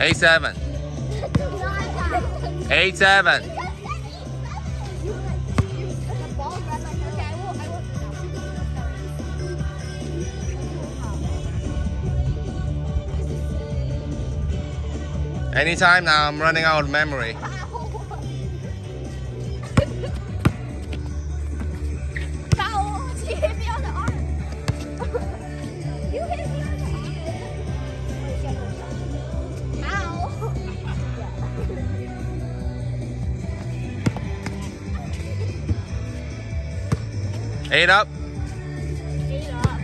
Eight seven. Eight seven. Anytime now, I'm running out of memory. Eight up. Eight up.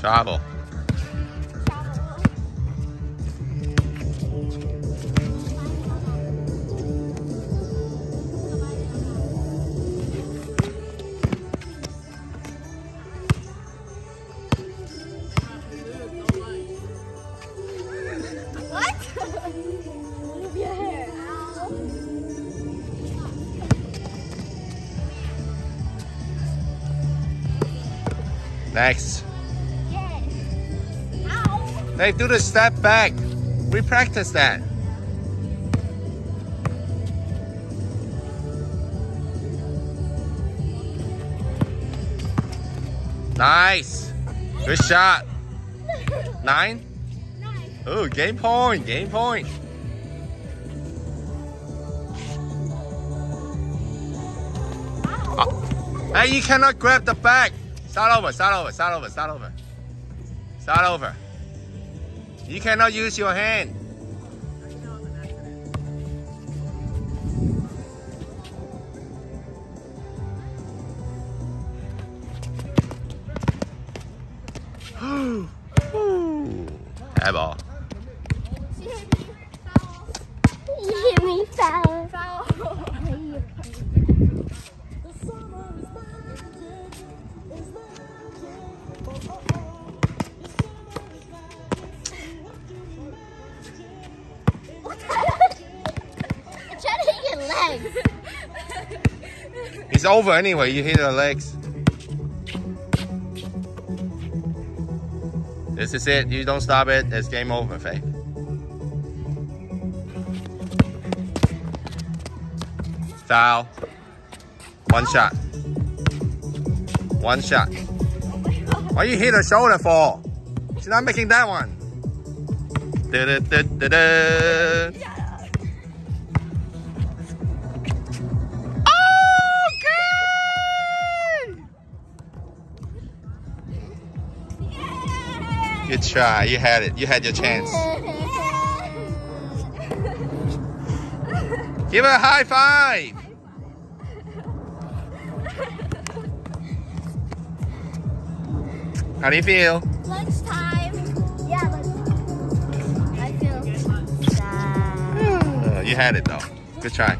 Travel. Next. Yes. Do the step back. We practice that. Nice. Good shot. Nine. Nice. Oh, game point. Game point. Hey, you cannot grab the bag. Start over. Start over. Start over. Start over. Start over. You cannot use your hand. Air ball. She hit me. Foul. You hit me foul. Foul. It's over anyway. You hit her legs. This is it. You don't stop it. It's game over, Faith. Foul. One shot. One shot. Why you hit her shoulder for? She's not making that one. Da-da-da-da-da. Good try. You had it. You had your chance. Give her a high five. How do you feel? Lunchtime. Yeah, lunchtime. I feel sad. Uh, you had it though. Good try.